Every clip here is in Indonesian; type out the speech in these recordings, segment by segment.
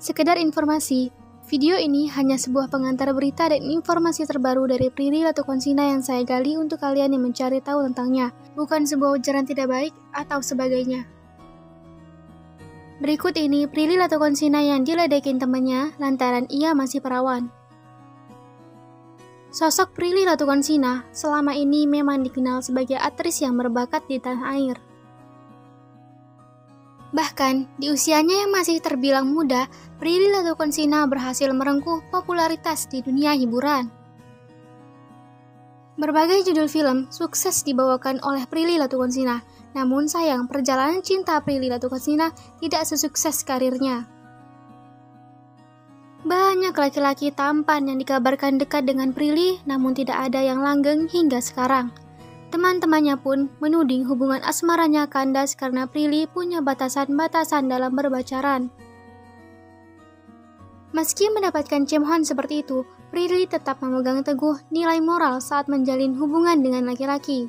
Sekedar informasi, video ini hanya sebuah pengantar berita dan informasi terbaru dari Prilly Latukonsina yang saya gali untuk kalian yang mencari tahu tentangnya, bukan sebuah ujaran tidak baik atau sebagainya. Berikut ini Prilly Latukonsina yang diledekin temannya lantaran ia masih perawan. Sosok Prilly Latukonsina selama ini memang dikenal sebagai aktris yang berbakat di tanah air. Bahkan, di usianya yang masih terbilang muda, Prilly Latukonsina berhasil merengkuh popularitas di dunia hiburan. Berbagai judul film sukses dibawakan oleh Prilly Latukonsina, namun sayang perjalanan cinta Prilly Latukonsina tidak sesukses karirnya. Banyak laki-laki tampan yang dikabarkan dekat dengan Prilly, namun tidak ada yang langgeng hingga sekarang. Teman-temannya pun menuding hubungan asmaranya kandas karena Prilly punya batasan-batasan dalam berbacaran. Meski mendapatkan cemoohan seperti itu, Prilly tetap memegang teguh nilai moral saat menjalin hubungan dengan laki-laki.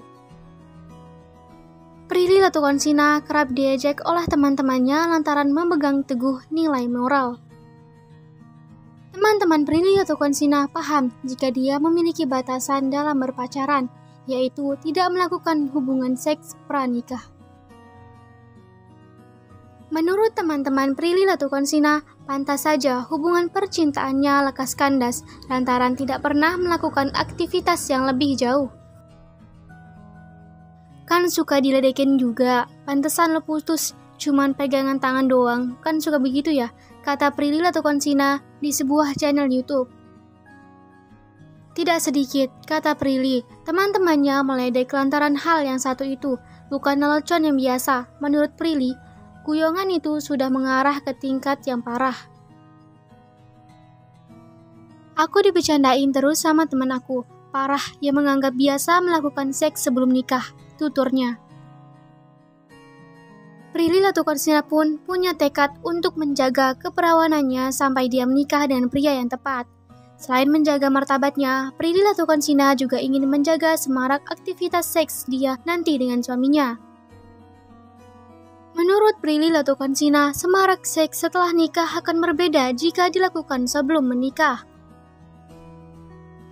Prilly Latukonsina kerap diejek oleh teman-temannya lantaran memegang teguh nilai moral. Teman-teman Prilly Latukonsina paham jika dia memiliki batasan dalam berpacaran, yaitu tidak melakukan hubungan seks pranikah. Menurut teman-teman Prilly Latukonsina, pantas saja hubungan percintaannya lekas kandas lantaran tidak pernah melakukan aktivitas yang lebih jauh. Kan suka diledekin juga, pantesan lo putus, cuman pegangan tangan doang, kan suka begitu ya, kata Prilly Latukonsina di sebuah channel YouTube. Tidak sedikit, kata Prilly, teman-temannya meledek lantaran hal yang satu itu, bukan lelucon yang biasa. Menurut Prilly, guyongan itu sudah mengarah ke tingkat yang parah. Aku dibecandain terus sama teman aku, parah yang menganggap biasa melakukan seks sebelum nikah, tuturnya. Prilly Latukonsina pun punya tekad untuk menjaga keperawanannya sampai dia menikah dengan pria yang tepat. Selain menjaga martabatnya, Prilly Latukonsina juga ingin menjaga semarak aktivitas seks dia nanti dengan suaminya. Menurut Prilly Latukonsina, semarak seks setelah nikah akan berbeda jika dilakukan sebelum menikah.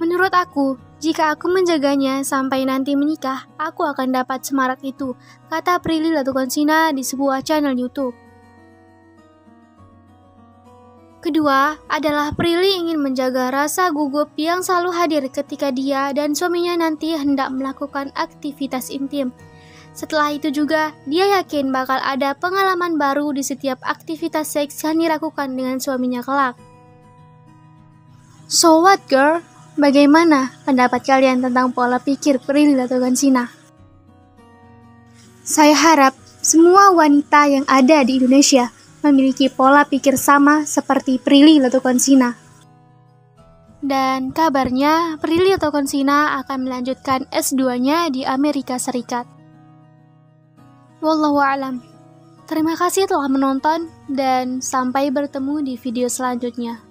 Menurut aku, jika aku menjaganya sampai nanti menikah, aku akan dapat semarak itu, kata Prilly Latukonsina di sebuah channel YouTube. Kedua adalah Prilly ingin menjaga rasa gugup yang selalu hadir ketika dia dan suaminya nanti hendak melakukan aktivitas intim. Setelah itu juga, dia yakin bakal ada pengalaman baru di setiap aktivitas seks yang dilakukan dengan suaminya kelak. So what girl? Bagaimana pendapat kalian tentang pola pikir Prilly Latukonsina? Saya harap semua wanita yang ada di Indonesia memiliki pola pikir sama seperti Prilly Latukonsina. Dan kabarnya Prilly Latukonsina akan melanjutkan S2-nya di Amerika Serikat. Wallahu alam. Terima kasih telah menonton dan sampai bertemu di video selanjutnya.